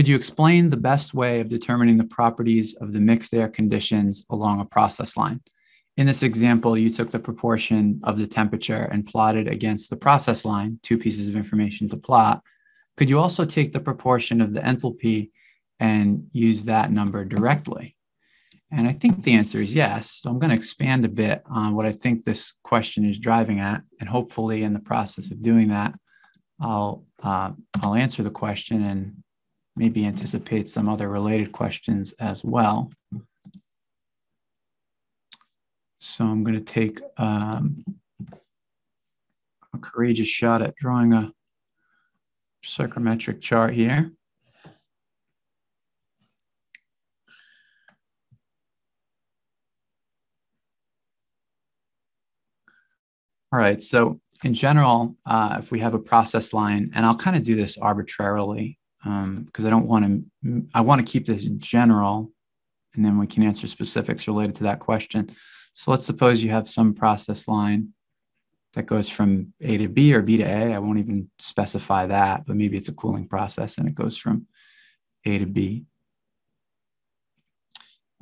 could you explain the best way of determining the properties of the mixed air conditions along a process line? In this example, you took the proportion of the temperature and plotted against the process line, two pieces of information to plot. Could you also take the proportion of the enthalpy and use that number directly? And I think the answer is yes. So I'm going to expand a bit on what I think this question is driving at. And hopefully, in the process of doing that, I'll, uh, I'll answer the question and maybe anticipate some other related questions as well. So I'm going to take um, a courageous shot at drawing a psychrometric chart here. All right, so in general, uh, if we have a process line, and I'll kind of do this arbitrarily because um, I don't want to, I want to keep this general, and then we can answer specifics related to that question. So let's suppose you have some process line that goes from A to B or B to A. I won't even specify that, but maybe it's a cooling process and it goes from A to B.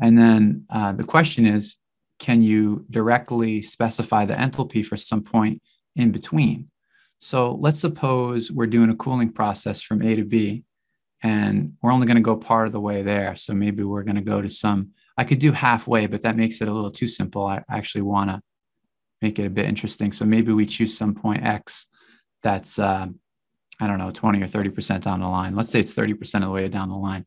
And then uh, the question is, can you directly specify the enthalpy for some point in between? So let's suppose we're doing a cooling process from A to B, and we're only going to go part of the way there. So maybe we're going to go to some, I could do halfway, but that makes it a little too simple. I actually want to make it a bit interesting. So maybe we choose some point X that's, uh, I don't know, 20 or 30% down the line. Let's say it's 30% of the way down the line.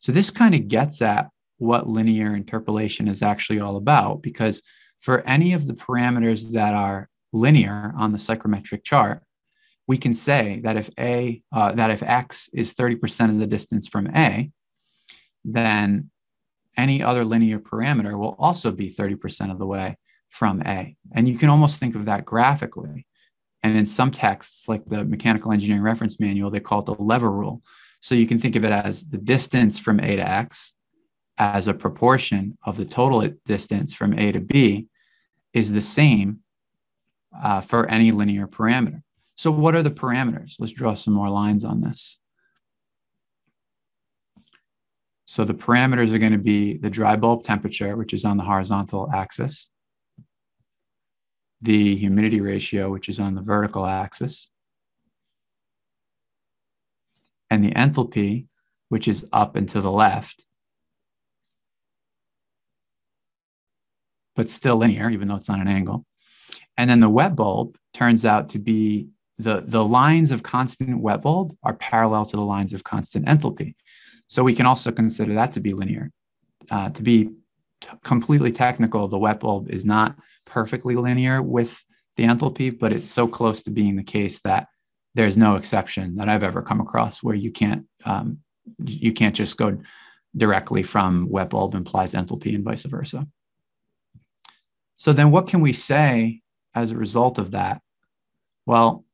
So this kind of gets at what linear interpolation is actually all about. Because for any of the parameters that are linear on the psychrometric chart, we can say that if a uh, that if x is 30% of the distance from a, then any other linear parameter will also be 30% of the way from a. And you can almost think of that graphically. And in some texts, like the Mechanical Engineering Reference Manual, they call it the lever rule. So you can think of it as the distance from a to x as a proportion of the total distance from A to B is the same uh, for any linear parameter. So what are the parameters? Let's draw some more lines on this. So the parameters are going to be the dry bulb temperature, which is on the horizontal axis, the humidity ratio, which is on the vertical axis, and the enthalpy, which is up and to the left, but still linear, even though it's on an angle. And then the wet bulb turns out to be the, the lines of constant wet bulb are parallel to the lines of constant enthalpy. So we can also consider that to be linear. Uh, to be t- completely technical, the wet bulb is not perfectly linear with the enthalpy, but it's so close to being the case that there's no exception that I've ever come across where you can't um, you can't just go directly from wet bulb implies enthalpy and vice versa. So then what can we say as a result of that? Well,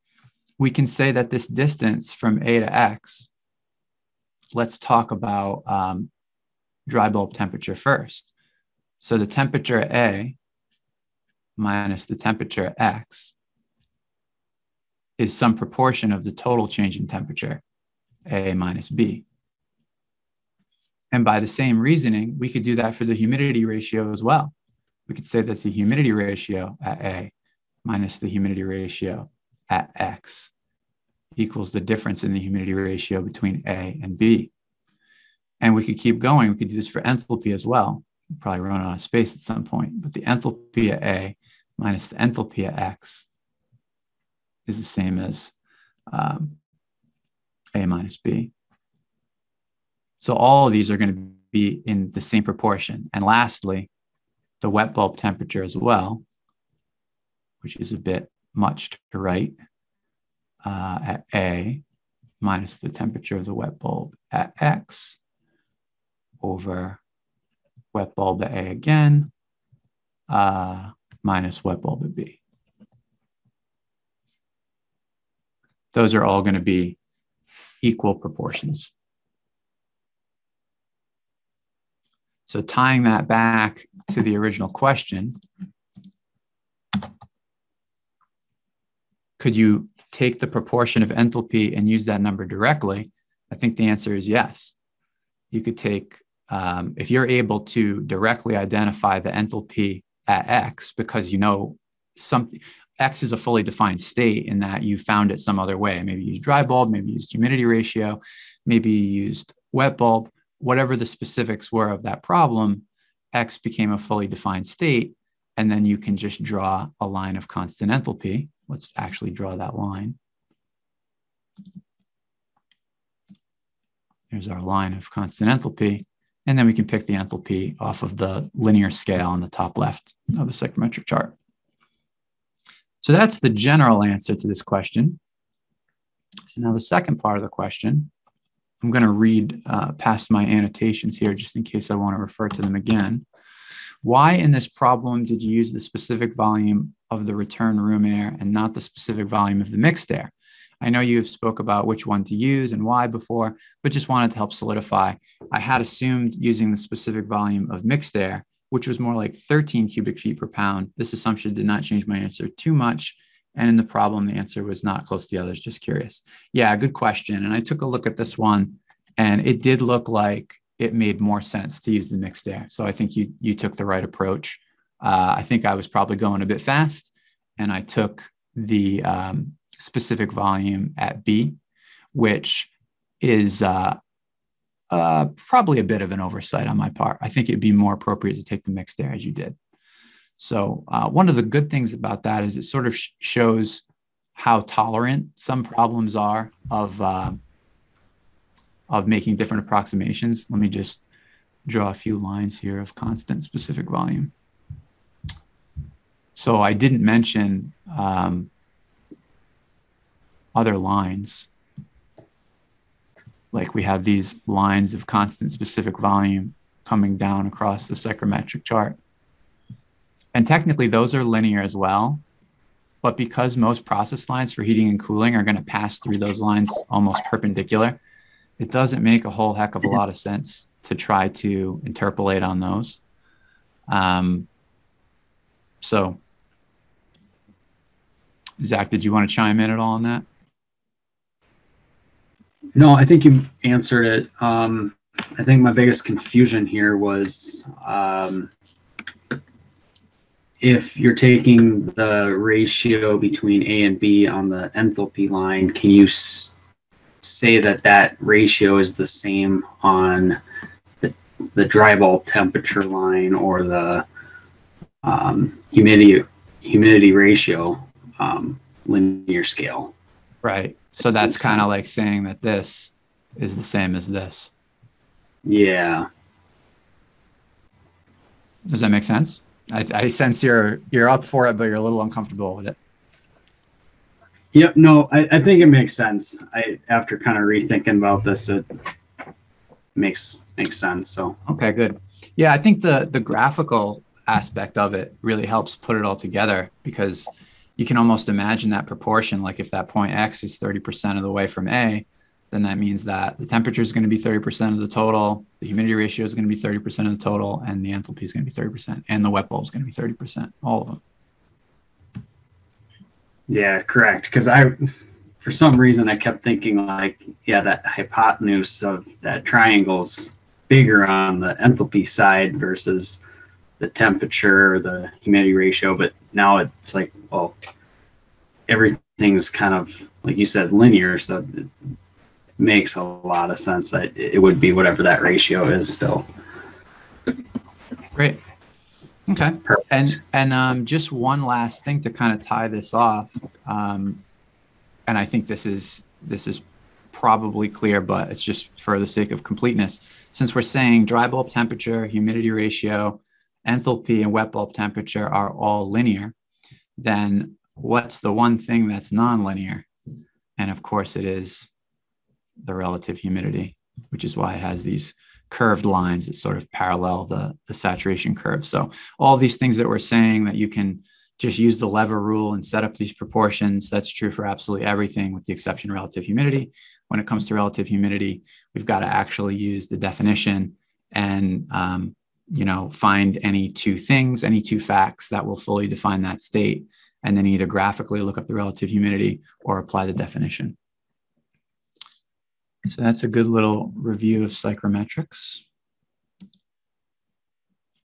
we can say that this distance from A to X, let's talk about um, dry bulb temperature first. So the temperature A minus the temperature X is some proportion of the total change in temperature, A minus B. And by the same reasoning, we could do that for the humidity ratio as well we could say that the humidity ratio at A minus the humidity ratio at X equals the difference in the humidity ratio between A and B. And we could keep going. We could do this for enthalpy as well. We'll probably run out of space at some point, but the enthalpy at A minus the enthalpy at X is the same as um, A minus B. So all of these are going to be in the same proportion. And lastly, the wet bulb temperature as well, which is a bit much to write uh, at A minus the temperature of the wet bulb at X over wet bulb at A again uh, minus wet bulb at B. Those are all going to be equal proportions. So tying that back to the original question, could you take the proportion of enthalpy and use that number directly? I think the answer is yes. you could take, um, if you're able to directly identify the enthalpy at X because you know something, X is a fully defined state in that you found it some other way. Maybe you used dry bulb, maybe you used humidity ratio, maybe you used wet bulb, whatever the specifics were of that problem, X became a fully defined state. And then you can just draw a line of constant enthalpy. Let's actually draw that line. There's our line of constant enthalpy. And then we can pick the enthalpy off of the linear scale on the top left of the psychrometric chart. So that's the general answer to this question. Now the second part of the question, I'm going to read uh, past my annotations here just in case I want to refer to them again. Why in this problem did you use the specific volume of the return room air and not the specific volume of the mixed air? I know you've spoke about which one to use and why before, but just wanted to help solidify. I had assumed using the specific volume of mixed air, which was more like 13 cubic feet per pound. This assumption did not change my answer too much. And in the problem, the answer was not close to the others, just curious. Yeah, good question. And I took a look at this one and it did look like it made more sense to use the mixed air. So I think you, you took the right approach. Uh, I think I was probably going a bit fast and I took the um, specific volume at B, which is uh, uh, probably a bit of an oversight on my part. I think it'd be more appropriate to take the mixed air as you did. So uh, one of the good things about that is it sort of sh- shows how tolerant some problems are of uh, of making different approximations. Let me just draw a few lines here of constant specific volume. So I didn't mention um, other lines. Like we have these lines of constant specific volume coming down across the psychrometric chart. And technically, those are linear as well. But because most process lines for heating and cooling are going to pass through those lines almost perpendicular, it doesn't make a whole heck of a lot of sense to try to interpolate on those. Um, so, Zach, did you want to chime in at all on that? No, I think you answered it. Um, I think my biggest confusion here was um, if you're taking the ratio between A and B on the enthalpy line, can you say that that ratio is the same on the, the dry bulb temperature line or the um, humidity humidity ratio um, linear scale? Right. So that's kind of like saying that this is the same as this. Yeah. Does that make sense? I, I sense you're you're up for it, but you're a little uncomfortable with it. Yep. No, I, I think it makes sense. I after kind of rethinking about this, it makes makes sense. So okay, good. Yeah, I think the the graphical aspect of it really helps put it all together because you can almost imagine that proportion. Like if that point X is 30% of the way from A, then that means that the temperature is going to be 30% of the total, the humidity ratio is going to be 30% of the total, and the enthalpy is going to be 30%, and the wet bulb is going to be 30%, all of them. Yeah, correct. Because I, for some reason, I kept thinking like, yeah, that hypotenuse of that triangle's bigger on the enthalpy side versus the temperature or the humidity ratio. But now it's like, well, everything's kind of like you said, linear. So it makes a lot of sense that it would be whatever that ratio is still. Great. Okay. Perfect. And and um, just one last thing to kind of tie this off, um, and I think this is this is probably clear, but it's just for the sake of completeness. Since we're saying dry bulb temperature, humidity ratio, enthalpy, and wet bulb temperature are all linear, then what's the one thing that's nonlinear? And of course, it is the relative humidity, which is why it has these curved lines that sort of parallel the, the saturation curve. So all these things that we're saying that you can just use the lever rule and set up these proportions, that's true for absolutely everything with the exception of relative humidity. When it comes to relative humidity, we've got to actually use the definition and um, you know find any two things, any two facts that will fully define that state, and then either graphically look up the relative humidity or apply the definition. So that's a good little review of psychrometrics.